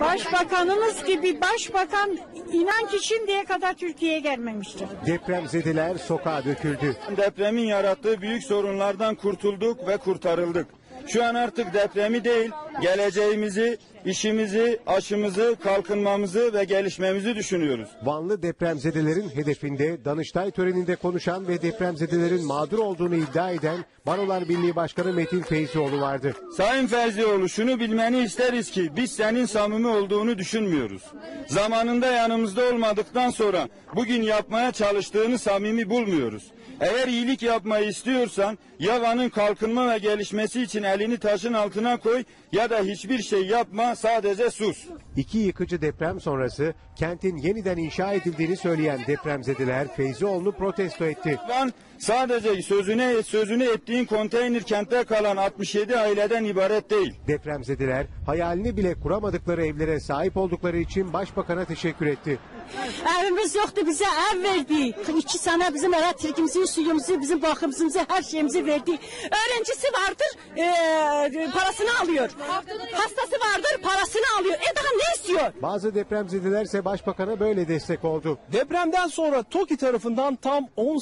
Başbakanımız gibi başbakan inan ki şimdiye kadar Türkiye'ye gelmemiştir. Depremzedeler sokağa döküldü. Depremin yarattığı büyük sorunlardan kurtulduk ve kurtarıldık. Şu an artık depremi değil, geleceğimizi, işimizi, aşımızı, kalkınmamızı ve gelişmemizi düşünüyoruz. Vanlı depremzedelerin hedefinde Danıştay töreninde konuşan ve depremzedelerin mağdur olduğunu iddia eden Barolar Birliği Başkanı Metin Feyzioğlu vardı. Sayın Ferzioğlu şunu bilmeni isteriz ki biz senin samimi olduğunu düşünmüyoruz. Zamanında yanımızda olmadıktan sonra bugün yapmaya çalıştığını samimi bulmuyoruz. Eğer iyilik yapmayı istiyorsan ya Van'ın kalkınma ve gelişmesi için elini taşın altına koy ya da hiçbir şey yapma sadece sus. İki yıkıcı deprem sonrası kentin yeniden inşa edildiğini söyleyen depremzedeler Feyzioğlu'nu protesto etti. Van sadece sözüne sözünü ettiğin konteyner kentte kalan 67 aileden ibaret değil. Depremzedeler hayalini bile kuramadıkları evlere sahip oldukları için başbakana teşekkür etti. Evimiz yoktu bize ev verdi. İki sene bizim elektriğimizi, suyumuzu, bizim bakımımızı, her şeyimizi verdi. Öğrencisi vardır, eee, parasını alıyor. Hastası vardır, parasını alıyor. E daha ne istiyor? Bazı depremzedeler ise başbakana böyle destek oldu. Depremden sonra TOKİ tarafından tam 10